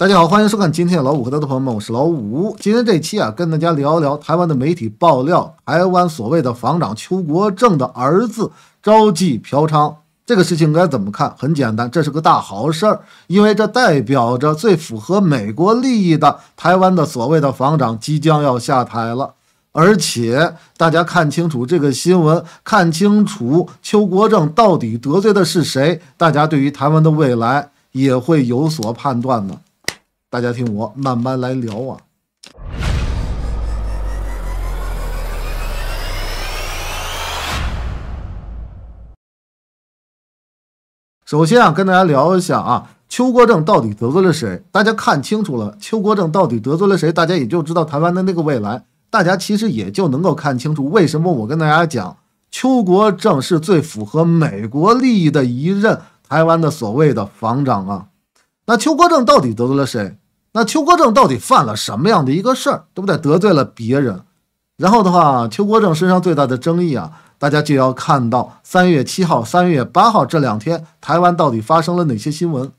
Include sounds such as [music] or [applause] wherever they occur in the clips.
大家好，欢迎收看今天的老五和他的朋友们，我是老五。今天这期啊，跟大家聊聊台湾的媒体爆料，台湾所谓的防长邱国正的儿子招妓嫖娼，这个事情该怎么看？很简单，这是个大好事儿，因为这代表着最符合美国利益的台湾的所谓的防长即将要下台了。而且大家看清楚这个新闻，看清楚邱国正到底得罪的是谁，大家对于台湾的未来也会有所判断的。大家听我慢慢来聊啊。首先啊，跟大家聊一下啊，邱国正到底得罪了谁？大家看清楚了，邱国正到底得罪了谁？大家也就知道台湾的那个未来。大家其实也就能够看清楚，为什么我跟大家讲，邱国正是最符合美国利益的一任台湾的所谓的防长啊。那邱国正到底得罪了谁？那邱国正到底犯了什么样的一个事儿，对不对？得罪了别人，然后的话，邱国正身上最大的争议啊，大家就要看到三月七号、三月八号这两天台湾到底发生了哪些新闻。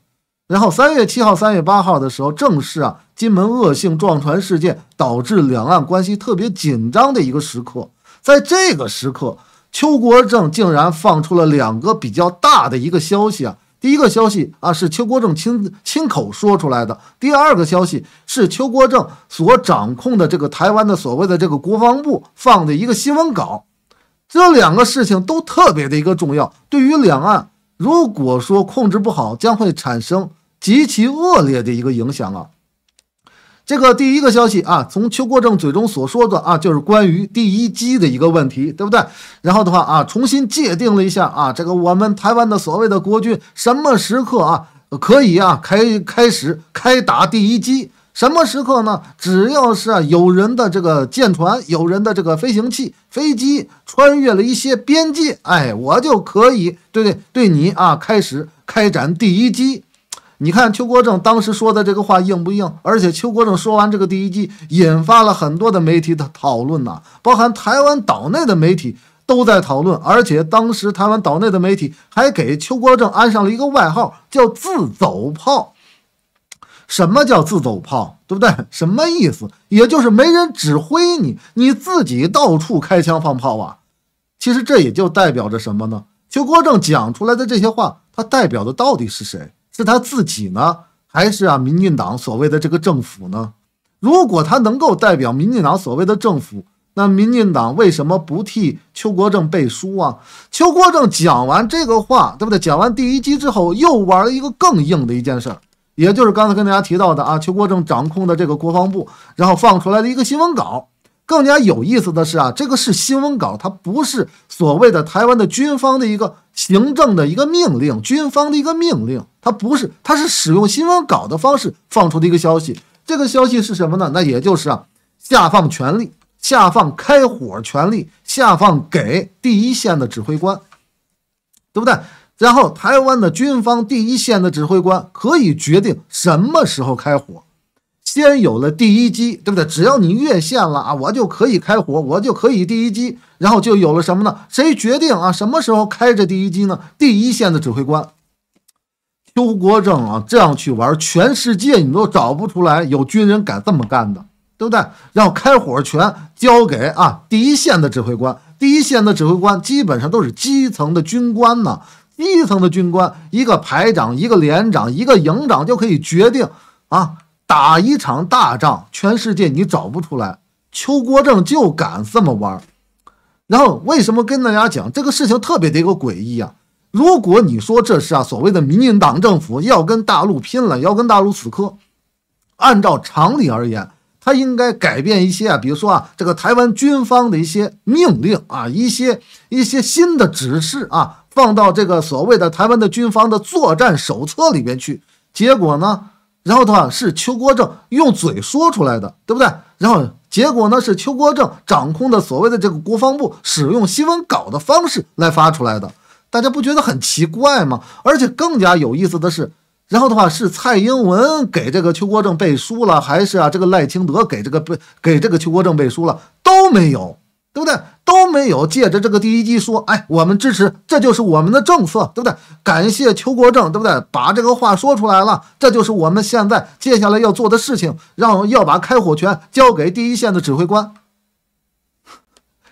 然后三月七号、三月八号的时候，正是啊金门恶性撞船事件导致两岸关系特别紧张的一个时刻。在这个时刻，邱国正竟然放出了两个比较大的一个消息啊。第一个消息啊，是邱国正亲亲口说出来的；第二个消息是邱国正所掌控的这个台湾的所谓的这个国防部放的一个新闻稿。这两个事情都特别的一个重要，对于两岸，如果说控制不好，将会产生极其恶劣的一个影响啊。这个第一个消息啊，从邱国正嘴中所说的啊，就是关于第一机的一个问题，对不对？然后的话啊，重新界定了一下啊，这个我们台湾的所谓的国军什么时刻啊可以啊开开始开打第一机？什么时刻呢？只要是啊有人的这个舰船、有人的这个飞行器、飞机穿越了一些边界，哎，我就可以对对对你啊开始开展第一击。你看邱国正当时说的这个话硬不硬？而且邱国正说完这个第一季，引发了很多的媒体的讨论呐，包含台湾岛内的媒体都在讨论。而且当时台湾岛内的媒体还给邱国正安上了一个外号，叫“自走炮”。什么叫自走炮？对不对？什么意思？也就是没人指挥你，你自己到处开枪放炮啊。其实这也就代表着什么呢？邱国正讲出来的这些话，它代表的到底是谁？是他自己呢，还是啊民进党所谓的这个政府呢？如果他能够代表民进党所谓的政府，那民进党为什么不替邱国正背书啊？邱国正讲完这个话，对不对？讲完第一击之后，又玩了一个更硬的一件事儿，也就是刚才跟大家提到的啊，邱国正掌控的这个国防部，然后放出来的一个新闻稿。更加有意思的是啊，这个是新闻稿，它不是所谓的台湾的军方的一个行政的一个命令，军方的一个命令，它不是，它是使用新闻稿的方式放出的一个消息。这个消息是什么呢？那也就是啊，下放权力，下放开火权力，下放给第一线的指挥官，对不对？然后台湾的军方第一线的指挥官可以决定什么时候开火。先有了第一击，对不对？只要你越线了啊，我就可以开火，我就可以第一击，然后就有了什么呢？谁决定啊？什么时候开这第一击呢？第一线的指挥官邱国正啊，这样去玩，全世界你都找不出来有军人敢这么干的，对不对？然后开火权交给啊第一线的指挥官，第一线的指挥官基本上都是基层的军官呢，基层的军官，一个排长、一个连长、一个营长就可以决定啊。打一场大仗，全世界你找不出来，邱国正就敢这么玩。然后为什么跟大家讲这个事情特别的一个诡异啊？如果你说这是啊所谓的民进党政府要跟大陆拼了，要跟大陆死磕，按照常理而言，他应该改变一些啊，比如说啊这个台湾军方的一些命令啊，一些一些新的指示啊，放到这个所谓的台湾的军方的作战手册里边去。结果呢？然后的话是邱国正用嘴说出来的，对不对？然后结果呢是邱国正掌控的所谓的这个国防部使用新闻稿的方式来发出来的，大家不觉得很奇怪吗？而且更加有意思的是，然后的话是蔡英文给这个邱国正背书了，还是啊这个赖清德给这个背给这个邱国正背书了都没有，对不对？都没有借着这个第一击说，哎，我们支持，这就是我们的政策，对不对？感谢邱国正，对不对？把这个话说出来了，这就是我们现在接下来要做的事情，让要把开火权交给第一线的指挥官。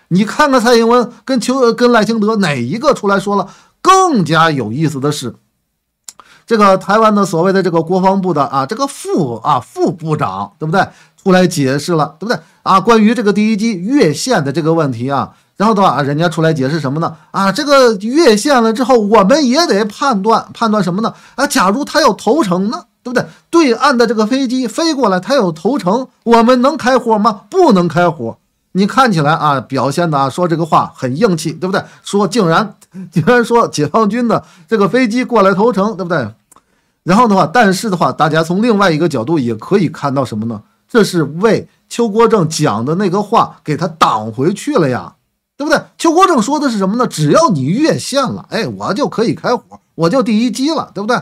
你看看蔡英文跟邱跟赖清德哪一个出来说了？更加有意思的是，这个台湾的所谓的这个国防部的啊，这个副啊副部长，对不对？出来解释了，对不对啊？关于这个第一击越线的这个问题啊，然后的话，人家出来解释什么呢？啊，这个越线了之后，我们也得判断判断什么呢？啊，假如他要投诚呢，对不对？对岸的这个飞机飞过来，他有投诚，我们能开火吗？不能开火。你看起来啊，表现的啊，说这个话很硬气，对不对？说竟然 [laughs] 竟然说解放军的这个飞机过来投诚，对不对？然后的话，但是的话，大家从另外一个角度也可以看到什么呢？这是为邱国正讲的那个话给他挡回去了呀，对不对？邱国正说的是什么呢？只要你越线了，哎，我就可以开火，我就第一击了，对不对？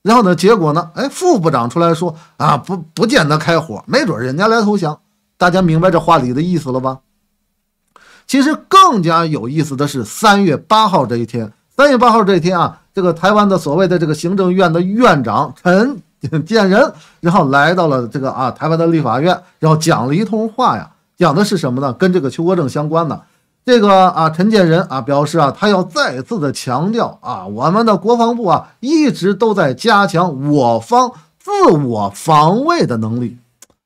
然后呢，结果呢，哎，副部长出来说啊，不不见得开火，没准人家来投降。大家明白这话里的意思了吧？其实更加有意思的是三月八号这一天，三月八号这一天啊，这个台湾的所谓的这个行政院的院长陈。[laughs] 见人，然后来到了这个啊台湾的立法院，然后讲了一通话呀，讲的是什么呢？跟这个邱国正相关的。这个啊陈建仁啊表示啊，他要再次的强调啊，我们的国防部啊一直都在加强我方自我防卫的能力。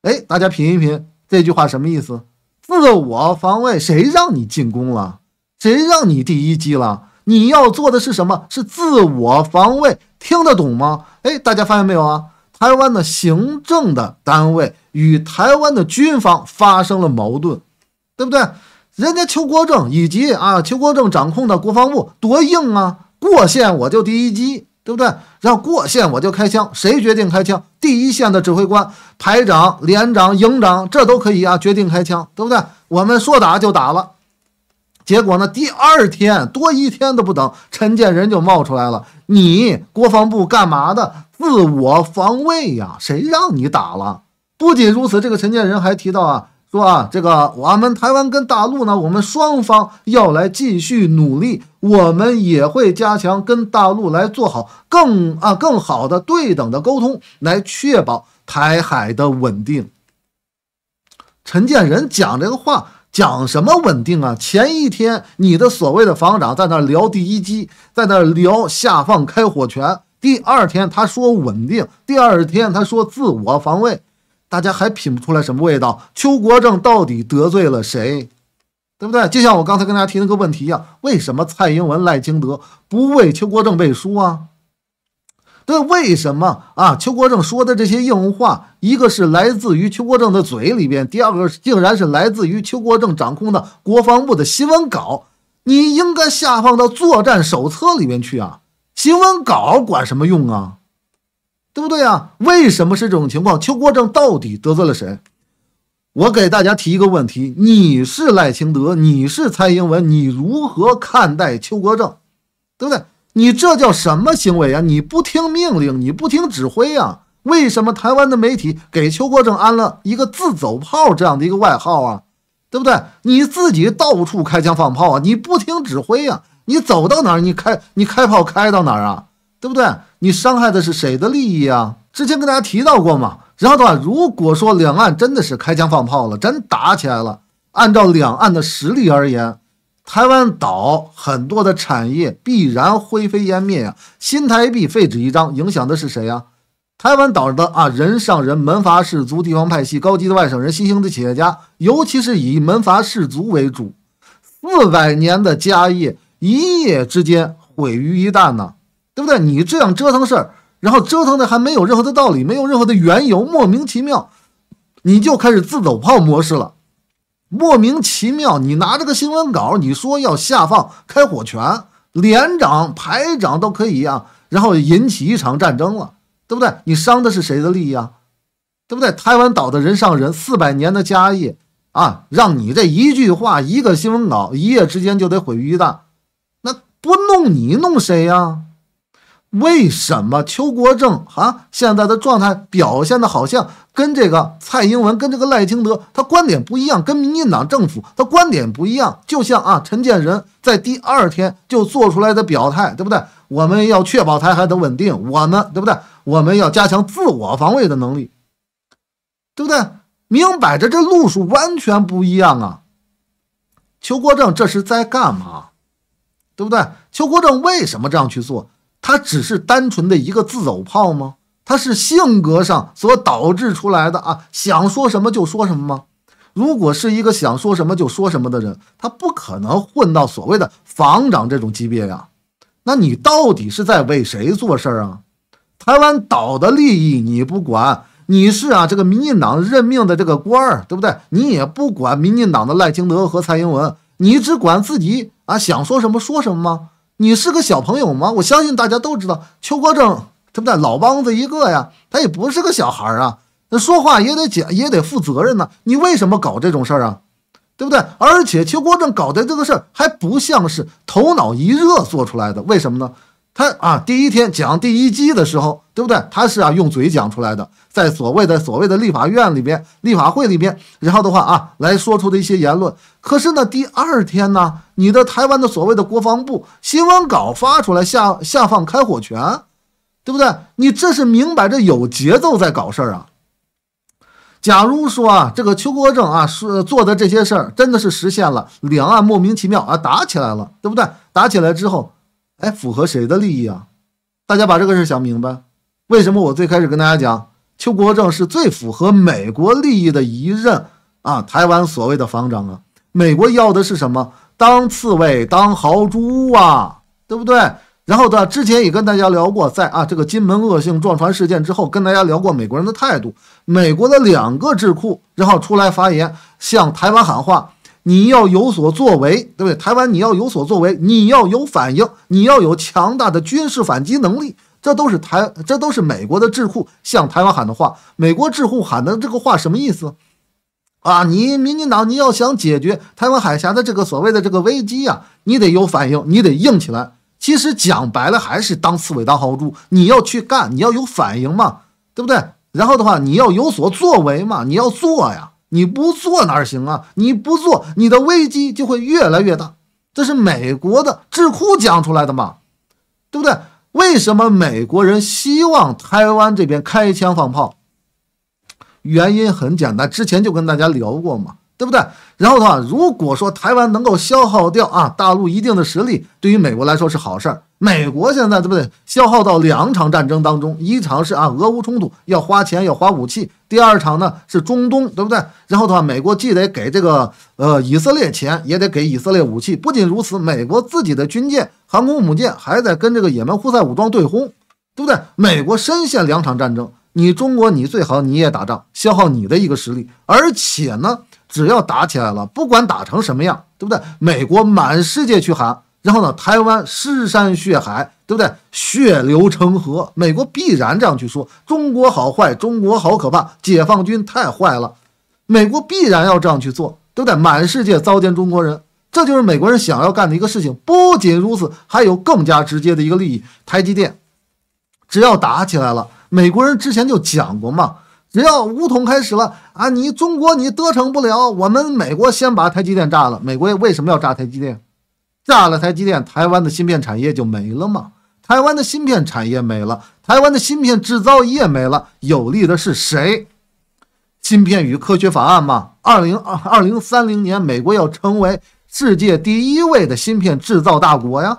哎，大家品一品这句话什么意思？自我防卫，谁让你进攻了？谁让你第一击了？你要做的是什么？是自我防卫，听得懂吗？哎，大家发现没有啊？台湾的行政的单位与台湾的军方发生了矛盾，对不对？人家邱国正以及啊邱国正掌控的国防部多硬啊，过线我就第一击，对不对？然后过线我就开枪，谁决定开枪？第一线的指挥官、排长、连长、营长，这都可以啊，决定开枪，对不对？我们说打就打了。结果呢？第二天多一天都不等，陈建仁就冒出来了。你国防部干嘛的？自我防卫呀！谁让你打了？不仅如此，这个陈建仁还提到啊，说啊，这个我们台湾跟大陆呢，我们双方要来继续努力，我们也会加强跟大陆来做好更啊更好的对等的沟通，来确保台海的稳定。陈建仁讲这个话。讲什么稳定啊？前一天你的所谓的防长在那聊第一击，在那聊下放开火权。第二天他说稳定，第二天他说自我防卫，大家还品不出来什么味道？邱国正到底得罪了谁？对不对？就像我刚才跟大家提那个问题一样，为什么蔡英文、赖清德不为邱国正背书啊？那为什么啊？邱国正说的这些硬话，一个是来自于邱国正的嘴里边，第二个竟然是来自于邱国正掌控的国防部的新闻稿。你应该下放到作战手册里面去啊！新闻稿管什么用啊？对不对啊？为什么是这种情况？邱国正到底得罪了谁？我给大家提一个问题：你是赖清德，你是蔡英文，你如何看待邱国正？对不对？你这叫什么行为啊？你不听命令，你不听指挥啊？为什么台湾的媒体给邱国正安了一个“自走炮”这样的一个外号啊？对不对？你自己到处开枪放炮啊？你不听指挥呀？你走到哪儿，你开你开炮开到哪儿啊？对不对？你伤害的是谁的利益啊？之前跟大家提到过嘛。然后的话，如果说两岸真的是开枪放炮了，真打起来了，按照两岸的实力而言。台湾岛很多的产业必然灰飞烟灭呀，新台币废纸一张，影响的是谁呀？台湾岛的啊人上人、门阀士族、地方派系、高级的外省人、新兴的企业家，尤其是以门阀士族为主，四百年的家业一夜之间毁于一旦呢，对不对？你这样折腾事儿，然后折腾的还没有任何的道理，没有任何的缘由，莫名其妙，你就开始自走炮模式了。莫名其妙，你拿着个新闻稿，你说要下放开火权，连长、排长都可以啊，然后引起一场战争了，对不对？你伤的是谁的利益啊？对不对？台湾岛的人上人四百年的家业啊，让你这一句话、一个新闻稿，一夜之间就得毁于一旦，那不弄你弄谁呀？为什么邱国正啊现在的状态表现的好像跟这个蔡英文、跟这个赖清德他观点不一样，跟民进党政府他观点不一样？就像啊陈建仁在第二天就做出来的表态，对不对？我们要确保台海的稳定，我们对不对？我们要加强自我防卫的能力，对不对？明摆着这路数完全不一样啊！邱国正这是在干嘛？对不对？邱国正为什么这样去做？他只是单纯的一个自走炮吗？他是性格上所导致出来的啊，想说什么就说什么吗？如果是一个想说什么就说什么的人，他不可能混到所谓的防长这种级别呀。那你到底是在为谁做事儿啊？台湾岛的利益你不管，你是啊这个民进党任命的这个官儿，对不对？你也不管民进党的赖清德和蔡英文，你只管自己啊想说什么说什么吗？你是个小朋友吗？我相信大家都知道，邱国正对不对？老梆子一个呀，他也不是个小孩啊，那说话也得讲，也得负责任呢。你为什么搞这种事儿啊？对不对？而且邱国正搞的这个事儿还不像是头脑一热做出来的，为什么呢？他啊，第一天讲第一集的时候，对不对？他是啊用嘴讲出来的，在所谓的所谓的立法院里边、立法会里边，然后的话啊来说出的一些言论。可是呢，第二天呢，你的台湾的所谓的国防部新闻稿发出来下下放开火权，对不对？你这是明摆着有节奏在搞事儿啊！假如说啊，这个邱国正啊是做的这些事儿真的是实现了，两岸莫名其妙啊打起来了，对不对？打起来之后。哎，符合谁的利益啊？大家把这个事想明白。为什么我最开始跟大家讲，邱国正是最符合美国利益的一任啊？台湾所谓的防长啊，美国要的是什么？当刺猬，当豪猪啊，对不对？然后呢，之前也跟大家聊过，在啊这个金门恶性撞船事件之后，跟大家聊过美国人的态度。美国的两个智库，然后出来发言，向台湾喊话。你要有所作为，对不对？台湾你要有所作为，你要有反应，你要有强大的军事反击能力，这都是台，这都是美国的智库向台湾喊的话。美国智库喊的这个话什么意思？啊，你民进党你要想解决台湾海峡的这个所谓的这个危机呀，你得有反应，你得硬起来。其实讲白了还是当刺猬当豪猪，你要去干，你要有反应嘛，对不对？然后的话你要有所作为嘛，你要做呀。你不做哪行啊？你不做，你的危机就会越来越大。这是美国的智库讲出来的嘛，对不对？为什么美国人希望台湾这边开枪放炮？原因很简单，之前就跟大家聊过嘛。对不对？然后的话，如果说台湾能够消耗掉啊大陆一定的实力，对于美国来说是好事儿。美国现在对不对？消耗到两场战争当中，一场是啊俄乌冲突要花钱要花武器，第二场呢是中东，对不对？然后的话，美国既得给这个呃以色列钱，也得给以色列武器。不仅如此，美国自己的军舰、航空母舰还在跟这个也门胡塞武装对轰，对不对？美国深陷两场战争，你中国你最好你也打仗，消耗你的一个实力，而且呢。只要打起来了，不管打成什么样，对不对？美国满世界去喊，然后呢，台湾尸山血海，对不对？血流成河，美国必然这样去说：中国好坏，中国好可怕，解放军太坏了。美国必然要这样去做，对不对？满世界糟践中国人，这就是美国人想要干的一个事情。不仅如此，还有更加直接的一个利益：台积电。只要打起来了，美国人之前就讲过嘛。只要武统开始了啊，你中国你得逞不了，我们美国先把台积电炸了。美国为什么要炸台积电？炸了台积电，台湾的芯片产业就没了吗？台湾的芯片产业没了，台湾的芯片制造业没了，有利的是谁？芯片与科学法案嘛，二零二二零三零年，美国要成为世界第一位的芯片制造大国呀，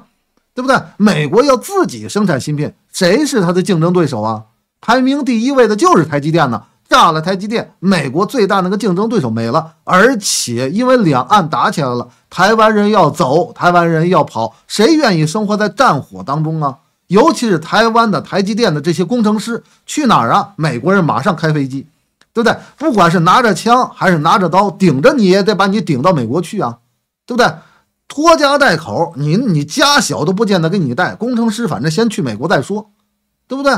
对不对？美国要自己生产芯片，谁是它的竞争对手啊？排名第一位的就是台积电呢，炸了台积电，美国最大那个竞争对手没了，而且因为两岸打起来了，台湾人要走，台湾人要跑，谁愿意生活在战火当中啊？尤其是台湾的台积电的这些工程师去哪儿啊？美国人马上开飞机，对不对？不管是拿着枪还是拿着刀，顶着你也得把你顶到美国去啊，对不对？拖家带口，你你家小都不见得给你带，工程师反正先去美国再说，对不对？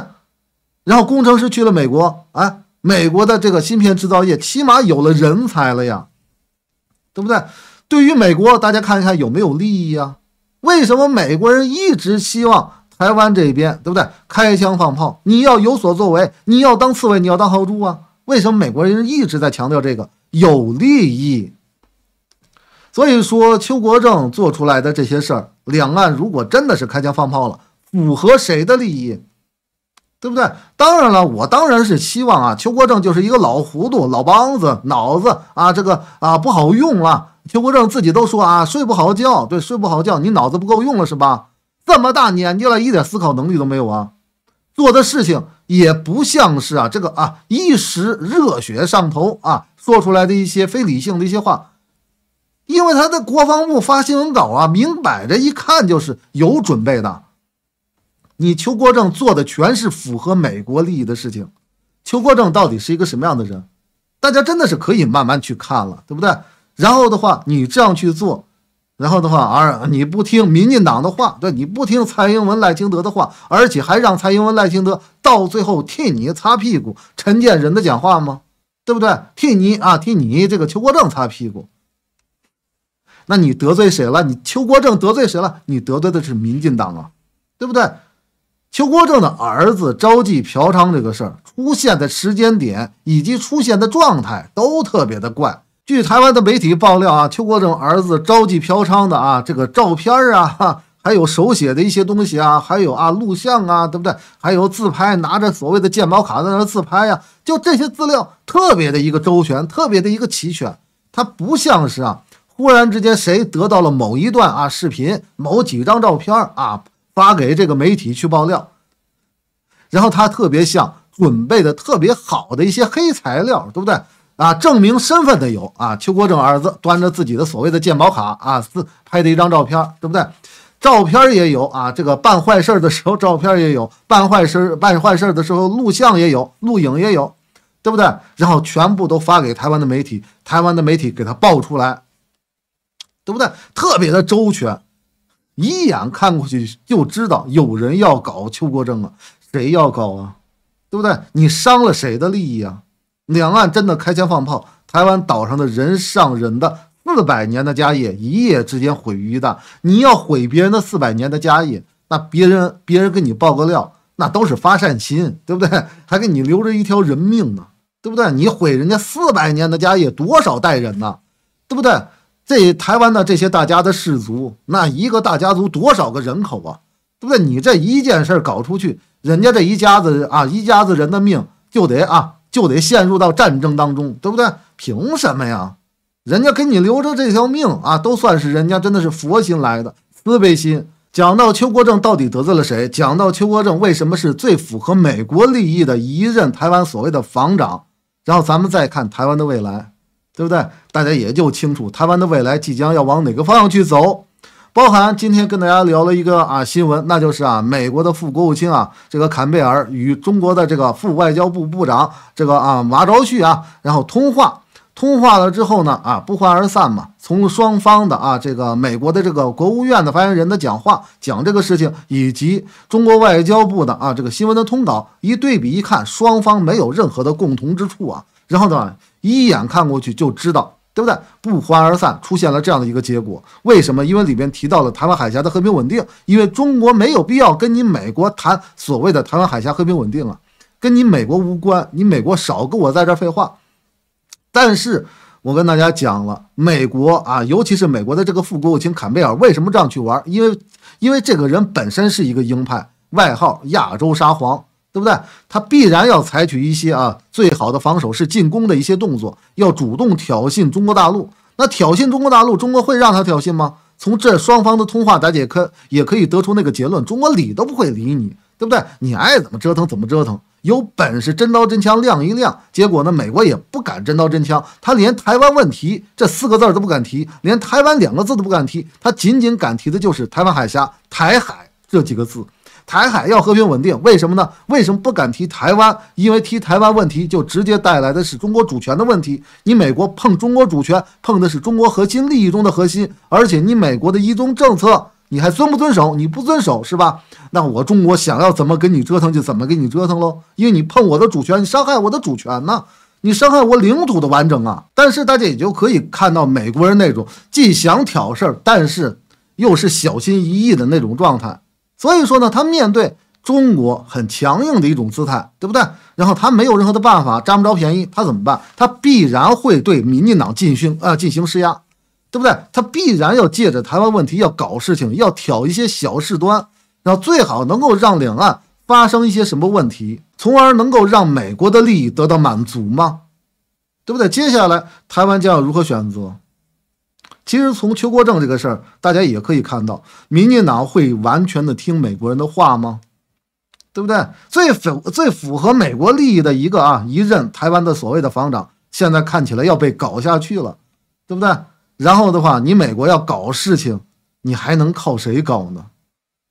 然后工程师去了美国，哎，美国的这个芯片制造业起码有了人才了呀，对不对？对于美国，大家看一看有没有利益呀？为什么美国人一直希望台台湾这边，对不对？开枪放炮，你要有所作为，你要当刺猬，你要当豪猪啊？为什么美国人一直在强调这个有利益？所以说，邱国正做出来的这些事儿，两岸如果真的是开枪放炮了，符合谁的利益？对不对？当然了，我当然是希望啊，邱国正就是一个老糊涂、老梆子，脑子啊，这个啊不好用了。邱国正自己都说啊，睡不好觉，对，睡不好觉，你脑子不够用了是吧？这么大年纪了，一点思考能力都没有啊，做的事情也不像是啊，这个啊一时热血上头啊说出来的一些非理性的一些话，因为他的国防部发新闻稿啊，明摆着一看就是有准备的。你邱国正做的全是符合美国利益的事情，邱国正到底是一个什么样的人？大家真的是可以慢慢去看了，对不对？然后的话，你这样去做，然后的话，而你不听民进党的话，对，你不听蔡英文、赖清德的话，而且还让蔡英文、赖清德到最后替你擦屁股，陈建仁的讲话吗？对不对？替你啊，替你这个邱国正擦屁股，那你得罪谁了？你邱国正得罪谁了？你得罪的是民进党啊，对不对？邱国正的儿子招妓嫖娼这个事儿出现的时间点以及出现的状态都特别的怪。据台湾的媒体爆料啊，邱国正儿子招妓嫖娼的啊这个照片啊，[laughs] 还有手写的一些东西啊，还有啊录像啊，对不对？还有自拍，拿着所谓的鉴宝卡在那自拍呀，就这些资料特别的一个周全，特别的一个齐全。它不像是啊，忽然之间谁得到了某一段啊视频，某几张照片啊。发给这个媒体去爆料，然后他特别像准备的特别好的一些黑材料，对不对啊？证明身份的有啊，邱国正儿子端着自己的所谓的鉴宝卡啊，自拍的一张照片，对不对？照片也有啊，这个办坏事的时候 [laughs] 照片也有，办坏事办坏事的时候录像也有，录影也有，对不对？然后全部都发给台湾的媒体，台湾的媒体给他爆出来，对不对？特别的周全。一眼看过去就知道有人要搞邱国正啊，谁要搞啊？对不对？你伤了谁的利益啊？两岸真的开枪放炮，台湾岛上的人上人的四百年的家业一夜之间毁于一旦。你要毁别人的四百年的家业，那别人别人给你爆个料，那都是发善心，对不对？还给你留着一条人命呢，对不对？你毁人家四百年的家业，多少代人呢？对不对？这台湾的这些大家的氏族，那一个大家族多少个人口啊？对不对？你这一件事搞出去，人家这一家子啊，一家子人的命就得啊，就得陷入到战争当中，对不对？凭什么呀？人家给你留着这条命啊，都算是人家真的是佛心来的慈悲心。讲到邱国正到底得罪了谁？讲到邱国正为什么是最符合美国利益的一任台湾所谓的防长？然后咱们再看台湾的未来。对不对？大家也就清楚台湾的未来即将要往哪个方向去走。包含今天跟大家聊了一个啊新闻，那就是啊美国的副国务卿啊这个坎贝尔与中国的这个副外交部部长这个啊马朝旭啊，然后通话，通话了之后呢啊不欢而散嘛。从双方的啊这个美国的这个国务院的发言人的讲话讲这个事情，以及中国外交部的啊这个新闻的通稿一对比一看，双方没有任何的共同之处啊。然后呢？一眼看过去就知道，对不对？不欢而散，出现了这样的一个结果。为什么？因为里边提到了台湾海峡的和平稳定。因为中国没有必要跟你美国谈所谓的台湾海峡和平稳定啊，跟你美国无关。你美国少跟我在这废话。但是我跟大家讲了，美国啊，尤其是美国的这个副国务卿坎贝尔为什么这样去玩？因为，因为这个人本身是一个鹰派，外号亚洲沙皇。对不对？他必然要采取一些啊，最好的防守是进攻的一些动作，要主动挑衅中国大陆。那挑衅中国大陆，中国会让他挑衅吗？从这双方的通话，大家也可也可以得出那个结论：中国理都不会理你，对不对？你爱怎么折腾怎么折腾，有本事真刀真枪亮一亮。结果呢，美国也不敢真刀真枪，他连台湾问题这四个字都不敢提，连台湾两个字都不敢提，他仅仅敢提的就是台湾海峡、台海这几个字。台海要和平稳定，为什么呢？为什么不敢提台湾？因为提台湾问题就直接带来的是中国主权的问题。你美国碰中国主权，碰的是中国核心利益中的核心，而且你美国的一中政策，你还遵不遵守？你不遵守是吧？那我中国想要怎么跟你折腾就怎么跟你折腾喽。因为你碰我的主权，你伤害我的主权呢，你伤害我领土的完整啊。但是大家也就可以看到美国人那种既想挑事儿，但是又是小心翼翼的那种状态。所以说呢，他面对中国很强硬的一种姿态，对不对？然后他没有任何的办法，占不着便宜，他怎么办？他必然会对民进党进行啊进行施压，对不对？他必然要借着台湾问题要搞事情，要挑一些小事端，然后最好能够让两岸发生一些什么问题，从而能够让美国的利益得到满足吗？对不对？接下来台湾将要如何选择？其实从邱国正这个事儿，大家也可以看到，民进党会完全的听美国人的话吗？对不对？最符最符合美国利益的一个啊，一任台湾的所谓的防长，现在看起来要被搞下去了，对不对？然后的话，你美国要搞事情，你还能靠谁搞呢？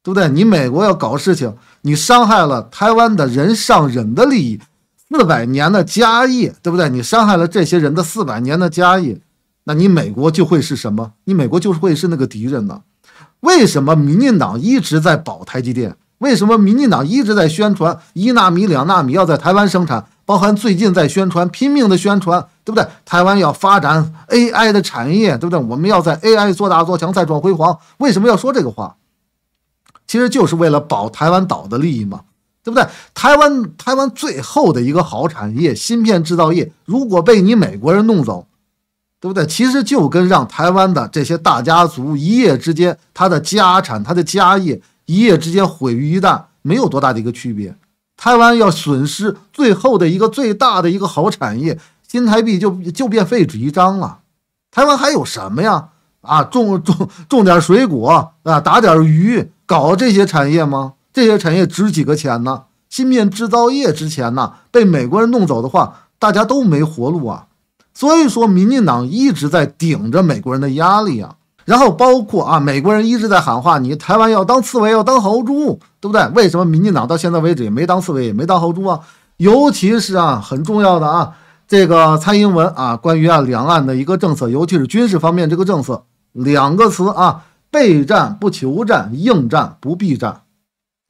对不对？你美国要搞事情，你伤害了台湾的人上人的利益，四百年的家业，对不对？你伤害了这些人的四百年的家业。那你美国就会是什么？你美国就会是那个敌人呢？为什么民进党一直在保台积电？为什么民进党一直在宣传一纳米、两纳米要在台湾生产？包含最近在宣传，拼命的宣传，对不对？台湾要发展 AI 的产业，对不对？我们要在 AI 做大做强，再创辉煌。为什么要说这个话？其实就是为了保台湾岛的利益嘛，对不对？台湾台湾最后的一个好产业——芯片制造业，如果被你美国人弄走，对不对？其实就跟让台湾的这些大家族一夜之间，他的家产、他的家业一夜之间毁于一旦，没有多大的一个区别。台湾要损失最后的一个最大的一个好产业，新台币就就变废纸一张了。台湾还有什么呀？啊，种种种点水果啊，打点鱼，搞这些产业吗？这些产业值几个钱呢？芯片制造业值钱呢？被美国人弄走的话，大家都没活路啊。所以说，民进党一直在顶着美国人的压力啊，然后包括啊，美国人一直在喊话，你台湾要当刺猬，要当豪猪，对不对？为什么民进党到现在为止也没当刺猬，也没当豪猪啊？尤其是啊，很重要的啊，这个蔡英文啊，关于啊两岸的一个政策，尤其是军事方面这个政策，两个词啊，备战不求战，应战不避战，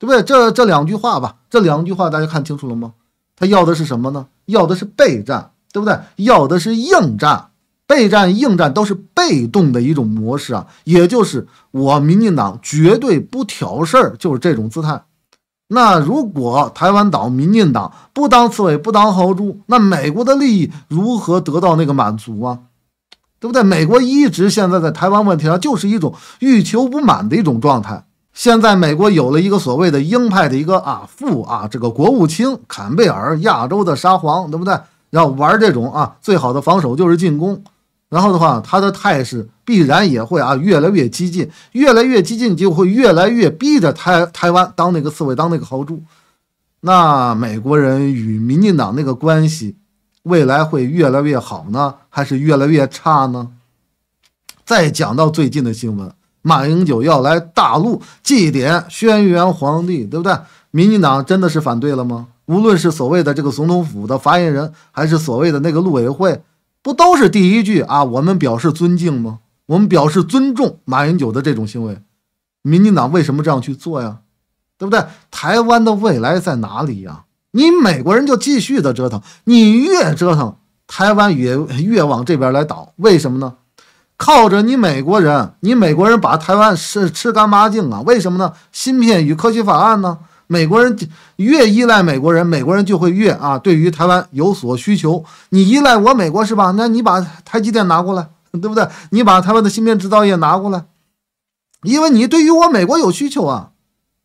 对不对？这这两句话吧，这两句话大家看清楚了吗？他要的是什么呢？要的是备战。对不对？要的是应战，备战、应战都是被动的一种模式啊，也就是我民进党绝对不挑事儿，就是这种姿态。那如果台湾岛民进党不当刺猬、不当豪猪，那美国的利益如何得到那个满足啊？对不对？美国一直现在在台湾问题上就是一种欲求不满的一种状态。现在美国有了一个所谓的鹰派的一个啊副啊这个国务卿坎贝尔，亚洲的沙皇，对不对？要玩这种啊，最好的防守就是进攻，然后的话，他的态势必然也会啊越来越激进，越来越激进就会越来越逼着台台湾当那个刺猬，当那个豪猪。那美国人与民进党那个关系，未来会越来越好呢，还是越来越差呢？再讲到最近的新闻，马英九要来大陆祭奠轩辕皇帝，对不对？民进党真的是反对了吗？无论是所谓的这个总统府的发言人，还是所谓的那个陆委会，不都是第一句啊？我们表示尊敬吗？我们表示尊重马英九的这种行为。民进党为什么这样去做呀？对不对？台湾的未来在哪里呀？你美国人就继续的折腾，你越折腾，台湾越越往这边来倒。为什么呢？靠着你美国人，你美国人把台湾是吃干抹净啊？为什么呢？芯片与科技法案呢？美国人越依赖美国人，美国人就会越啊，对于台湾有所需求。你依赖我美国是吧？那你把台积电拿过来，对不对？你把台湾的芯片制造业拿过来，因为你对于我美国有需求啊。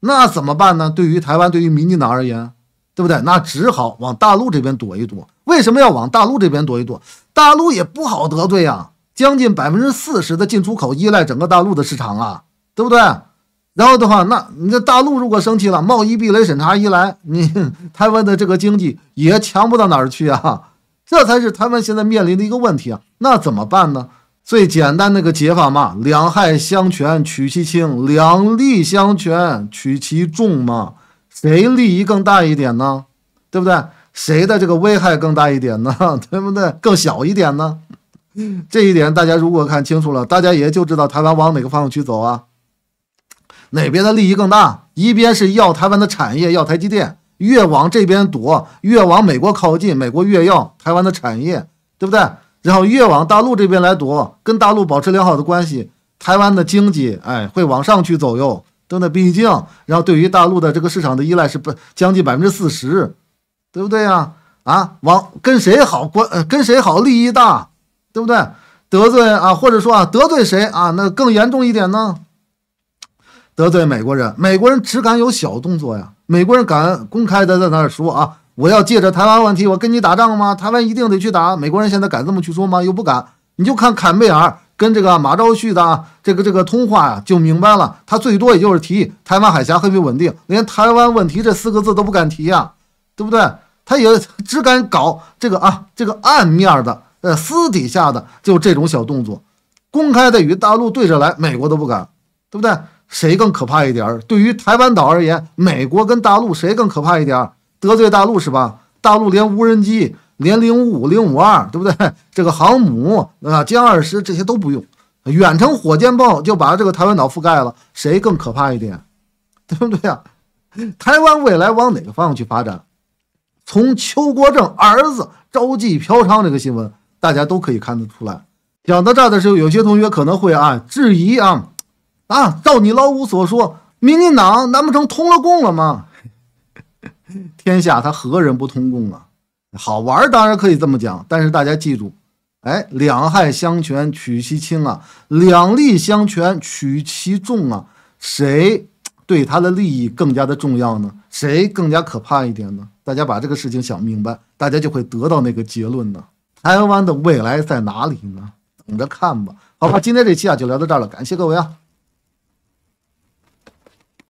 那怎么办呢？对于台湾，对于民进党而言，对不对？那只好往大陆这边躲一躲。为什么要往大陆这边躲一躲？大陆也不好得罪呀，将近百分之四十的进出口依赖整个大陆的市场啊，对不对？然后的话，那你这大陆如果生气了，贸易壁垒审查一来，你 [laughs] 台湾的这个经济也强不到哪儿去啊！[laughs] 这才是台湾现在面临的一个问题啊！那怎么办呢？最简单那个解法嘛，两害相权取其轻，两利相权取其重嘛。谁利益更大一点呢？对不对？谁的这个危害更大一点呢？[laughs] 对不对？更小一点呢？这一点大家如果看清楚了，大家也就知道台湾往哪个方向去走啊。哪边的利益更大？一边是要台湾的产业，要台积电，越往这边躲，越往美国靠近，美国越要台湾的产业，对不对？然后越往大陆这边来躲，跟大陆保持良好的关系，台湾的经济，哎，会往上去走哟。对不对？毕竟，然后对于大陆的这个市场的依赖是不将近百分之四十，对不对呀？啊，往跟谁好关，呃，跟谁好利益大，对不对？得罪啊，或者说啊，得罪谁啊？那更严重一点呢？得罪美国人，美国人只敢有小动作呀。美国人敢公开的在那儿说啊，我要借着台湾问题，我跟你打仗吗？台湾一定得去打。美国人现在敢这么去说吗？又不敢。你就看坎贝尔跟这个马昭旭的这个这个通话呀，就明白了。他最多也就是提台湾海峡和平稳定，连台湾问题这四个字都不敢提呀，对不对？他也只敢搞这个啊，这个暗面的。呃，私底下的就这种小动作，公开的与大陆对着来，美国都不敢，对不对？谁更可怕一点？对于台湾岛而言，美国跟大陆谁更可怕一点？得罪大陆是吧？大陆连无人机，连零五五、零五二，对不对？[laughs] 这个航母啊，歼二十这些都不用，远程火箭炮就把这个台湾岛覆盖了，谁更可怕一点？[laughs] 对不对啊？台湾未来往哪个方向去发展？从邱国正儿子招妓嫖娼这个新闻。大家都可以看得出来，讲到这儿的时候，有些同学可能会啊质疑啊啊，照你老五所说，民进党难不成通了共了吗？[laughs] 天下他何人不通共啊？好玩当然可以这么讲，但是大家记住，哎，两害相权取其轻啊，两利相权取其重啊，谁对他的利益更加的重要呢？谁更加可怕一点呢？大家把这个事情想明白，大家就会得到那个结论呢。台湾的未来在哪里呢？等着看吧。好吧，今天这期啊就聊到这儿了，感谢各位啊。